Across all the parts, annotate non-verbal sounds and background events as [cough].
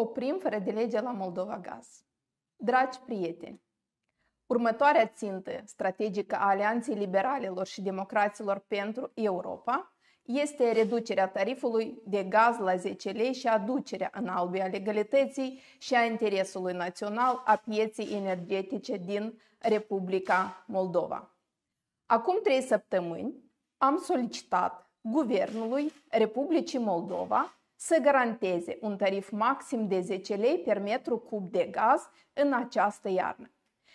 Oprim fără de lege la Moldova Gaz. Dragi prieteni, următoarea țintă strategică a Alianței Liberalilor și Democraților pentru Europa este reducerea tarifului de gaz la 10 lei și aducerea în albe a legalității și a interesului național a pieței energetice din Republica Moldova. Acum trei săptămâni am solicitat Guvernului Republicii Moldova să garanteze un tarif maxim de 10 lei per metru cub de gaz în această iarnă.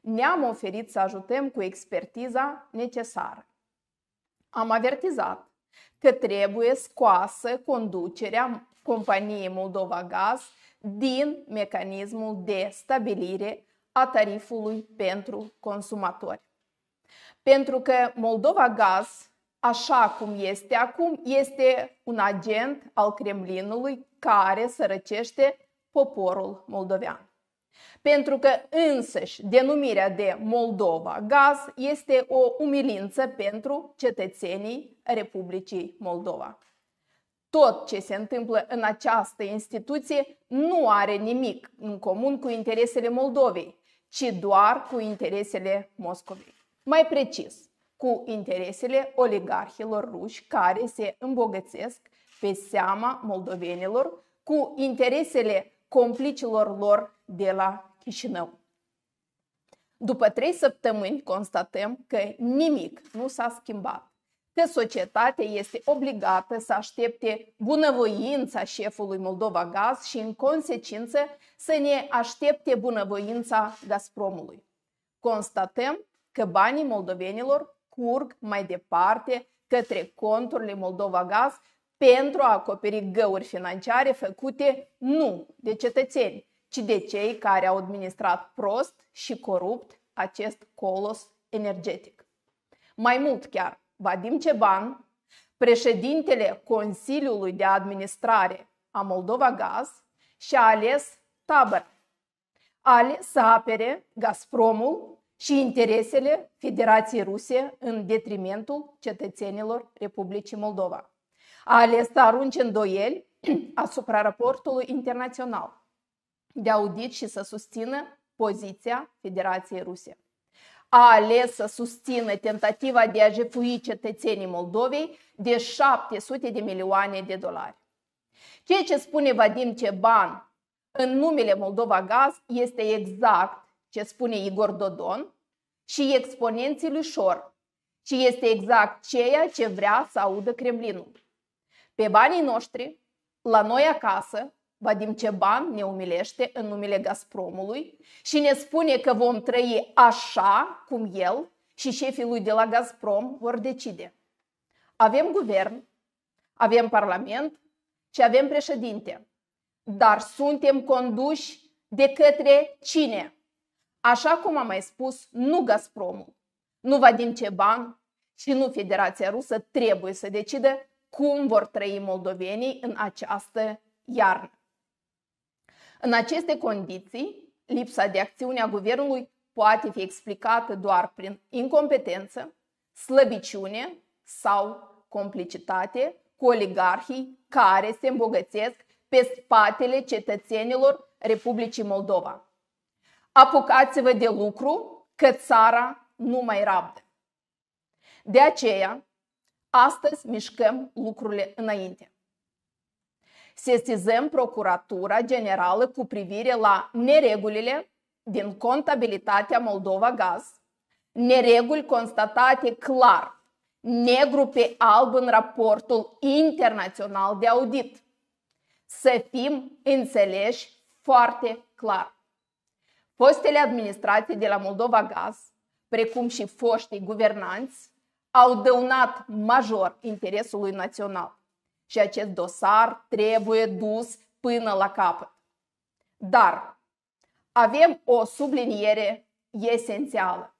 Ne-am oferit să ajutăm cu expertiza necesară. Am avertizat că trebuie scoasă conducerea companiei Moldova Gaz din mecanismul de stabilire a tarifului pentru consumatori. Pentru că Moldova Gaz așa cum este acum, este un agent al Kremlinului care sărăcește poporul moldovean. Pentru că însăși denumirea de Moldova Gaz este o umilință pentru cetățenii Republicii Moldova. Tot ce se întâmplă în această instituție nu are nimic în comun cu interesele Moldovei, ci doar cu interesele Moscovei. Mai precis, cu interesele oligarhilor ruși care se îmbogățesc pe seama moldovenilor, cu interesele complicilor lor de la Chișinău. După trei săptămâni constatăm că nimic nu s-a schimbat, că societatea este obligată să aștepte bunăvoința șefului Moldova Gaz și în consecință să ne aștepte bunăvoința Gazpromului. Constatăm că banii moldovenilor curg mai departe către conturile Moldova Gaz pentru a acoperi găuri financiare făcute nu de cetățeni, ci de cei care au administrat prost și corupt acest colos energetic. Mai mult chiar, Vadim Ceban, președintele Consiliului de Administrare a Moldova Gaz, și-a ales tabăr. A ales să apere Gazpromul și interesele Federației Ruse în detrimentul cetățenilor Republicii Moldova. A ales să arunce îndoieli [clears throat] asupra raportului internațional de audit și să susțină poziția Federației Ruse. A ales să susțină tentativa de a jefui cetățenii Moldovei de 700 de milioane de dolari. Ceea ce spune Vadim Ceban în numele Moldova Gaz este exact ce spune Igor Dodon, și exponenții lui Șor. Și este exact ceea ce vrea să audă Kremlinul. Pe banii noștri, la noi acasă, Vadim Ceban ne umilește în numele Gazpromului și ne spune că vom trăi așa cum el și șefii lui de la Gazprom vor decide. Avem guvern, avem parlament și avem președinte, dar suntem conduși de către cine? Așa cum am mai spus, nu Gazpromul, nu Vadim Ceban și nu Federația Rusă trebuie să decidă cum vor trăi moldovenii în această iarnă. În aceste condiții, lipsa de acțiune a guvernului poate fi explicată doar prin incompetență, slăbiciune sau complicitate cu oligarhii care se îmbogățesc pe spatele cetățenilor Republicii Moldova apucați-vă de lucru, că țara nu mai rabdă. De aceea, astăzi mișcăm lucrurile înainte. Sesizăm Procuratura Generală cu privire la neregulile din contabilitatea Moldova Gaz, nereguli constatate clar, negru pe alb în raportul internațional de audit. Să fim înțeleși foarte clar. Fostele administrații de la Moldova Gaz, precum și foștii guvernanți, au dăunat major interesului național și acest dosar trebuie dus până la capăt. Dar avem o subliniere esențială,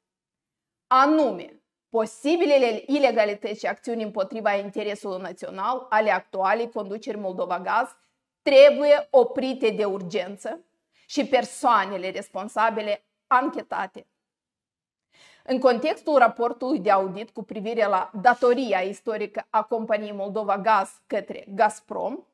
anume posibilele ilegalități și acțiuni împotriva interesului național ale actualei conduceri Moldova Gaz trebuie oprite de urgență și persoanele responsabile anchetate. În contextul raportului de audit cu privire la datoria istorică a companiei Moldova Gaz către Gazprom,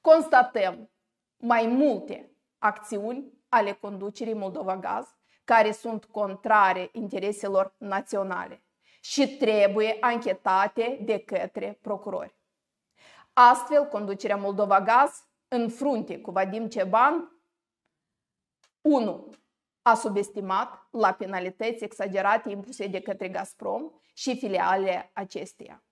constatăm mai multe acțiuni ale conducerii Moldova Gaz care sunt contrare intereselor naționale și trebuie anchetate de către procurori. Astfel, conducerea Moldova Gaz, în frunte cu Vadim Ceban, 1. A subestimat la penalități exagerate impuse de către Gazprom și filialele acesteia.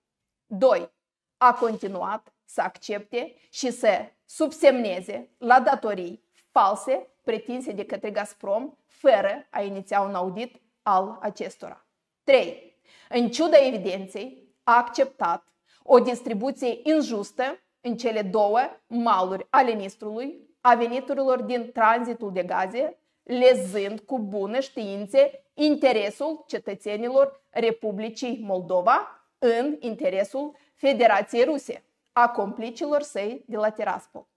2. A continuat să accepte și să subsemneze la datorii false pretinse de către Gazprom fără a iniția un audit al acestora. 3. În ciuda evidenței, a acceptat o distribuție injustă în cele două maluri ale Nistrului a veniturilor din tranzitul de gaze, lezând cu bună științe interesul cetățenilor Republicii Moldova în interesul Federației Ruse, a complicilor săi de la Tiraspol.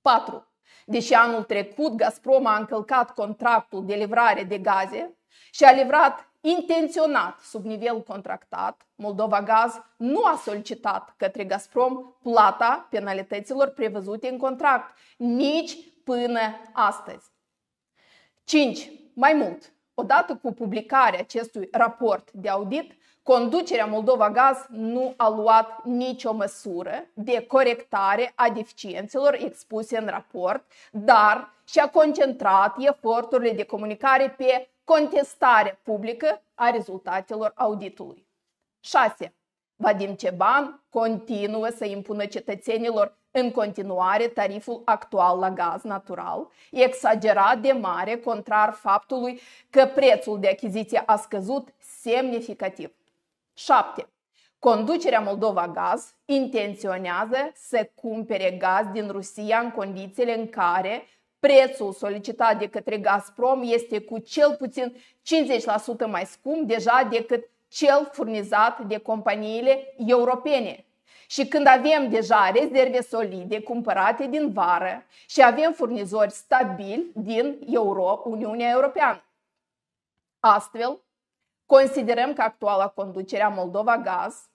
4. Deși anul trecut Gazprom a încălcat contractul de livrare de gaze și a livrat intenționat sub nivel contractat, Moldova Gaz nu a solicitat către Gazprom plata penalităților prevăzute în contract, nici până astăzi. 5. Mai mult, odată cu publicarea acestui raport de audit, conducerea Moldova Gaz nu a luat nicio măsură de corectare a deficiențelor expuse în raport, dar și-a concentrat eforturile de comunicare pe contestare publică a rezultatelor auditului. 6. Vadim Ceban continuă să impună cetățenilor în continuare tariful actual la gaz natural, exagerat de mare, contrar faptului că prețul de achiziție a scăzut semnificativ. 7. Conducerea Moldova Gaz intenționează să cumpere gaz din Rusia în condițiile în care prețul solicitat de către Gazprom este cu cel puțin 50% mai scump deja decât cel furnizat de companiile europene. Și când avem deja rezerve solide cumpărate din vară și avem furnizori stabili din Euro, Uniunea Europeană. Astfel, considerăm că actuala conducere a Moldova Gaz,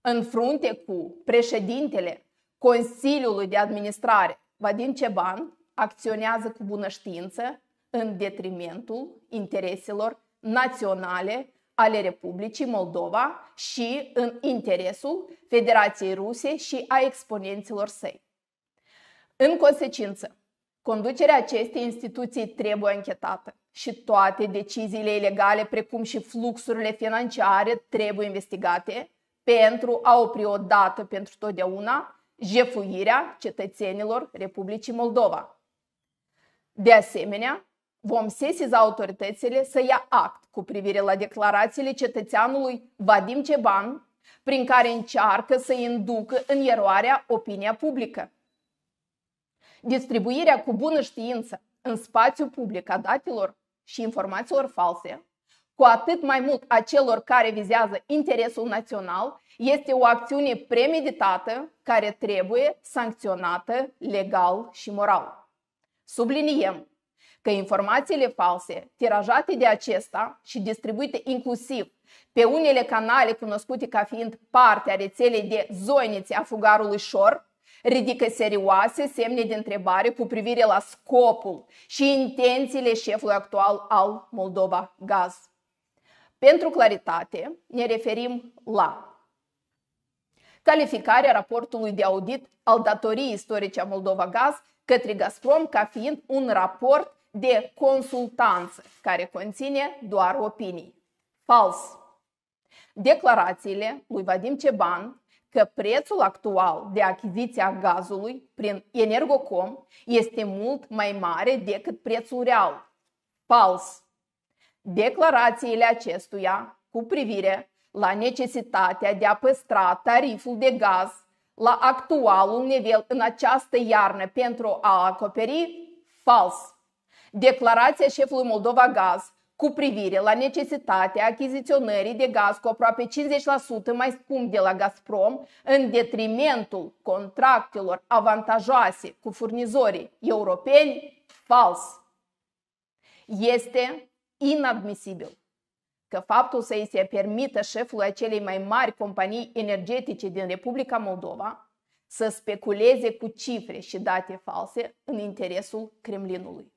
în frunte cu președintele Consiliului de Administrare, Vadim Ceban, acționează cu bună știință în detrimentul intereselor naționale ale Republicii Moldova și în interesul Federației Ruse și a exponenților săi. În consecință, conducerea acestei instituții trebuie închetată și toate deciziile ilegale, precum și fluxurile financiare, trebuie investigate pentru a opri odată pentru totdeauna jefuirea cetățenilor Republicii Moldova. De asemenea, vom sesiza autoritățile să ia act cu privire la declarațiile cetățeanului Vadim Ceban, prin care încearcă să inducă în eroarea opinia publică. Distribuirea cu bună știință în spațiu public a datelor și informațiilor false, cu atât mai mult a celor care vizează interesul național, este o acțiune premeditată care trebuie sancționată legal și moral. Subliniem că informațiile false tirajate de acesta și distribuite inclusiv pe unele canale cunoscute ca fiind parte a rețelei de zoinițe a fugarului șor, ridică serioase semne de întrebare cu privire la scopul și intențiile șefului actual al Moldova Gaz. Pentru claritate, ne referim la calificarea raportului de audit al datoriei istorice a Moldova Gaz către Gazprom ca fiind un raport de consultanță care conține doar opinii. Fals. Declarațiile lui Vadim Ceban că prețul actual de achiziție a gazului prin Energocom este mult mai mare decât prețul real. Fals. Declarațiile acestuia cu privire la necesitatea de a păstra tariful de gaz la actualul nivel în această iarnă pentru a acoperi? Fals. Declarația șefului Moldova Gaz cu privire la necesitatea achiziționării de gaz cu aproape 50% mai scump de la Gazprom în detrimentul contractelor avantajoase cu furnizorii europeni? Fals. Este inadmisibil că faptul să îi se permită șefului acelei mai mari companii energetice din Republica Moldova să speculeze cu cifre și date false în interesul Kremlinului.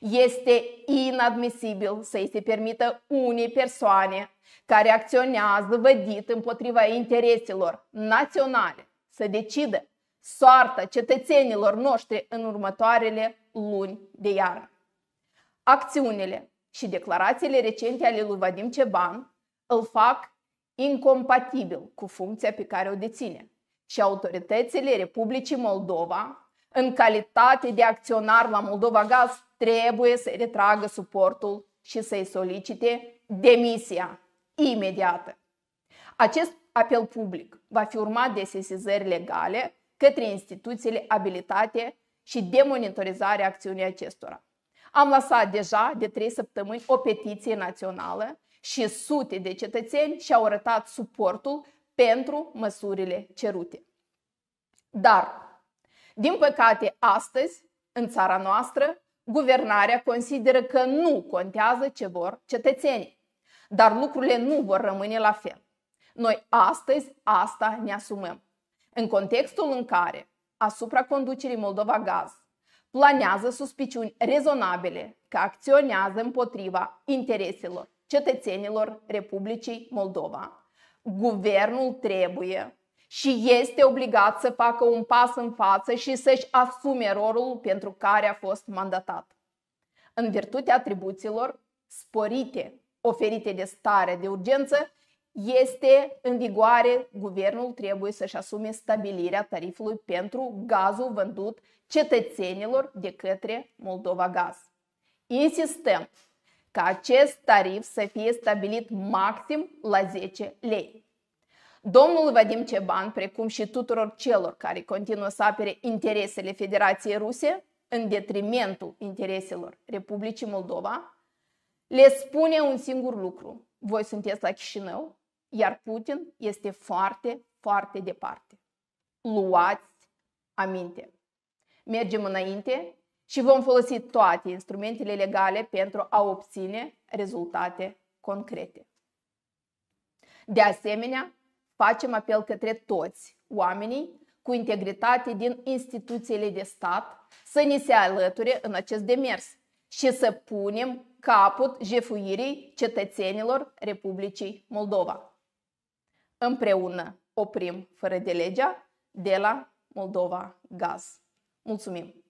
Este inadmisibil să îi se permită unei persoane care acționează vădit împotriva intereselor naționale să decidă soarta cetățenilor noștri în următoarele luni de iarnă. Acțiunile și declarațiile recente ale lui Vadim Ceban îl fac incompatibil cu funcția pe care o deține și autoritățile Republicii Moldova, în calitate de acționar la Moldova Gaz, trebuie să retragă suportul și să-i solicite demisia imediată. Acest apel public va fi urmat de sesizări legale către instituțiile abilitate și de monitorizare a acțiunii acestora. Am lăsat deja de trei săptămâni o petiție națională și sute de cetățeni și-au arătat suportul pentru măsurile cerute. Dar, din păcate, astăzi, în țara noastră, guvernarea consideră că nu contează ce vor cetățenii. Dar lucrurile nu vor rămâne la fel. Noi astăzi asta ne asumăm. În contextul în care asupra conducerii Moldova Gaz planează suspiciuni rezonabile că acționează împotriva intereselor cetățenilor Republicii Moldova, guvernul trebuie și este obligat să facă un pas în față și să-și asume rolul pentru care a fost mandatat. În virtutea atribuțiilor sporite oferite de stare de urgență, este în vigoare, guvernul trebuie să-și asume stabilirea tarifului pentru gazul vândut cetățenilor de către Moldova Gaz. Insistăm ca acest tarif să fie stabilit maxim la 10 lei. Domnul Vadim Ceban, precum și tuturor celor care continuă să apere interesele Federației Ruse în detrimentul intereselor Republicii Moldova, le spune un singur lucru. Voi sunteți la Chișinău, iar Putin este foarte, foarte departe. Luați aminte. Mergem înainte și vom folosi toate instrumentele legale pentru a obține rezultate concrete. De asemenea, facem apel către toți oamenii cu integritate din instituțiile de stat să ni se alăture în acest demers și să punem capăt jefuirii cetățenilor Republicii Moldova. Împreună oprim fără de legea de la Moldova Gaz. Mulțumim!